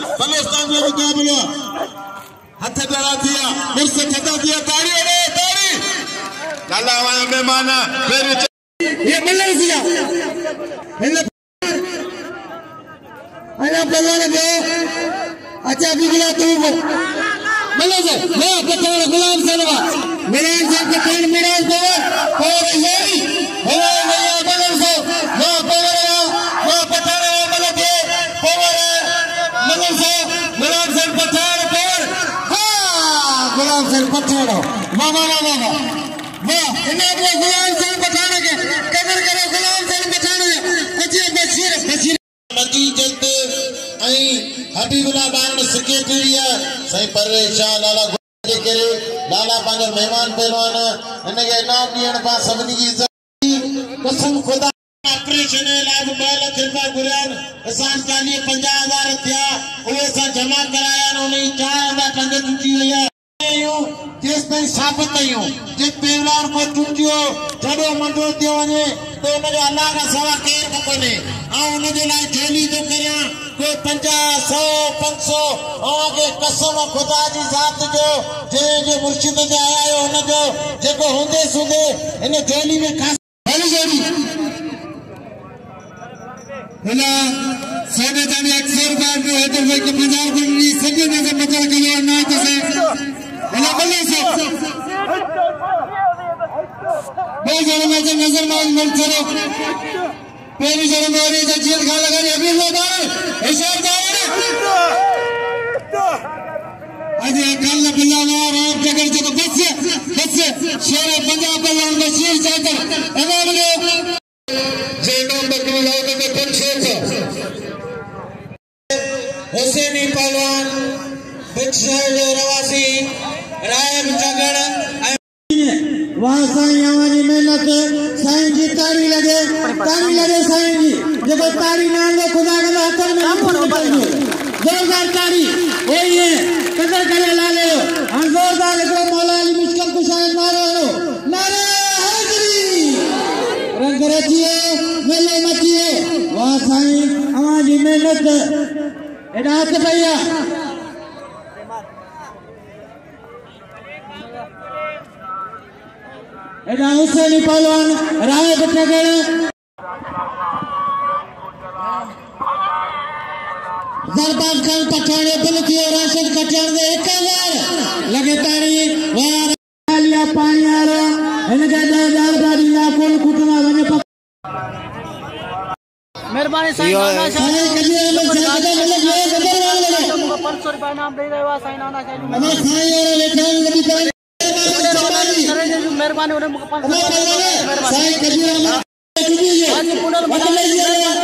پلستان کے مقابلہ ہتھ ڈرا دیا مرس کھتا دیا تاری اڑے تاری لالا وایا مہمان پھر یہ ملن سیا ہن ایا پلوان دے اچھا بھی گلا تو ملن سے میں پتھر غلام سے जुबान से रुपत हो रहा हूँ माँ माँ माँ माँ माँ इन्हें अपने जुबान से रुपत आने के कदर करो जुबान से रुपत आने के कुछ ये बेची ताईं साबित कयूं जे पेरार खां चूंडियो जॾहिं मंडो थियो वञे त हुन जो अलाह खां सवा केरु बि कोन्हे ऐं हुन जे लाइ जेली थो करियां को पंजाह सौ पंज सौ अव्हांखे कसम ख़ुदा जी ज़ात जो जंहिं जे मुर्शिद ते आया आहियो हुन जो जेको हूंदे सूंदे हिन जेली में खासी سونے کا بھی اکثر بار جو ہے تو وہ کہ بازار کو نہیں سجنے سے مدد کر رہا ہے बेजरमाचे तो नजरमान मलचरो पेरी जरमारे जा जेल खाला कर अभी लो बार हिसाब दावर तो अजे कल बिल्ला नार आप जगह जगह बस बस शेर पंजाब बलान बशीर जाकर अमाम ने जेडम बकरी लाओ में कम शेर हुसैनी पहलवान बिछाए रवा वहां साईं आवा जी मेहनत साईं जी तारी लगे तारी लगे साईं जी जब तारी ना लगे खुदा के हाथ में हम पर बंद जोरदार तारी ए ये कदर करे ला ले हम जोरदार लगो मौला अली मुश्किल को शायद मारो लो मारे हाजरी रंग रचिए मेले मचिए वहां साईं এটা হোসেনি পালন রায় বেঁচে গেল জরদার খান কাটিয়ারে বলকিও রাশেদ কাটিয়ারে একবার লাগে তারি ওয়ার আলিয়া পানি আর এনকে দাদার দাদি না কোন কুটনা লাগে পক মেহরবানি সাইন নানা সাইন কে দিয়ে মে জাগে মে साहेब